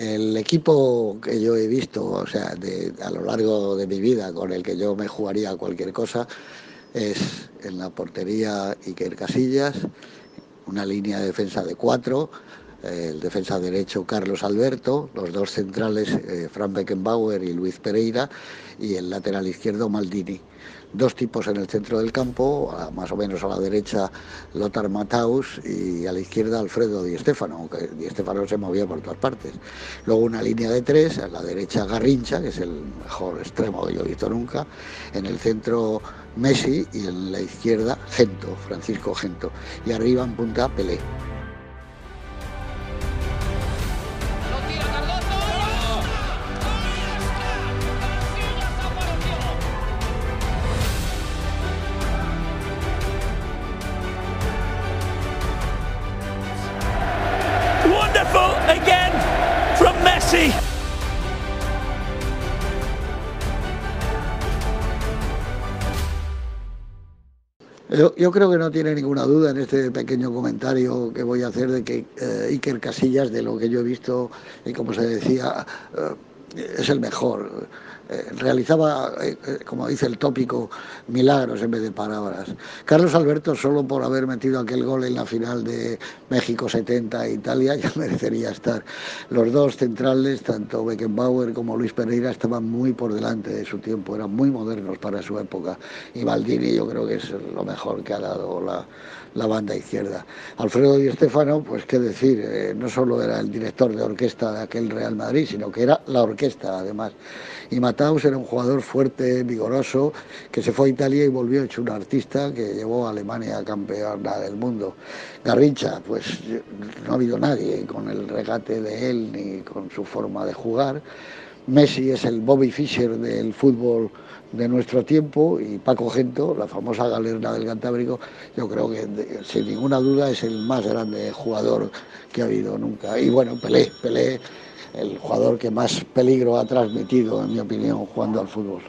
El equipo que yo he visto, o sea, a lo largo de mi vida, con el que yo me jugaría cualquier cosa, es en la portería Iker Casillas, una línea de defensa de cuatro, el defensa derecho Carlos Alberto, los dos centrales eh, Frank Beckenbauer y Luis Pereira y el lateral izquierdo Maldini. Dos tipos en el centro del campo, más o menos a la derecha Lothar Matthaus y a la izquierda Alfredo Di Stefano, aunque Di Stefano se movía por todas partes. Luego una línea de tres, a la derecha Garrincha, que es el mejor extremo que yo he visto nunca, en el centro Messi y en la izquierda Gento, Francisco Gento, y arriba en punta Pelé. Yo, creo que no tiene ninguna duda en este pequeño comentario que voy a hacer de que eh, Iker Casillas, de lo que yo he visto y como se decía, eh, es el mejor. Eh, realizaba, eh, eh, como dice el tópico, milagros en vez de palabras. Carlos Alberto, solo por haber metido aquel gol en la final de México 70 e Italia, ya merecería estar. Los dos centrales, tanto Beckenbauer como Luis Pereira, estaban muy por delante de su tiempo, eran muy modernos para su época. Y Maldini yo creo que es lo mejor que ha dado la, la banda izquierda. Alfredo Di Stefano, pues qué decir, no solo era el director de orquesta de aquel Real Madrid, sino que era la orquesta además. Y Mataus era un jugador fuerte, vigoroso, que se fue a Italia y volvió hecho un artista que llevó a Alemania a campeona del mundo. Garrincha, pues no ha habido nadie con el regate de él ni con su forma de jugar. Messi es el Bobby Fischer del fútbol de nuestro tiempo y Paco Gento, la famosa galerna del Cantábrico, yo creo que sin ninguna duda es el más grande jugador que ha habido nunca. Y bueno, Pelé, Pelé, el jugador que más peligro ha transmitido, en mi opinión, jugando al fútbol.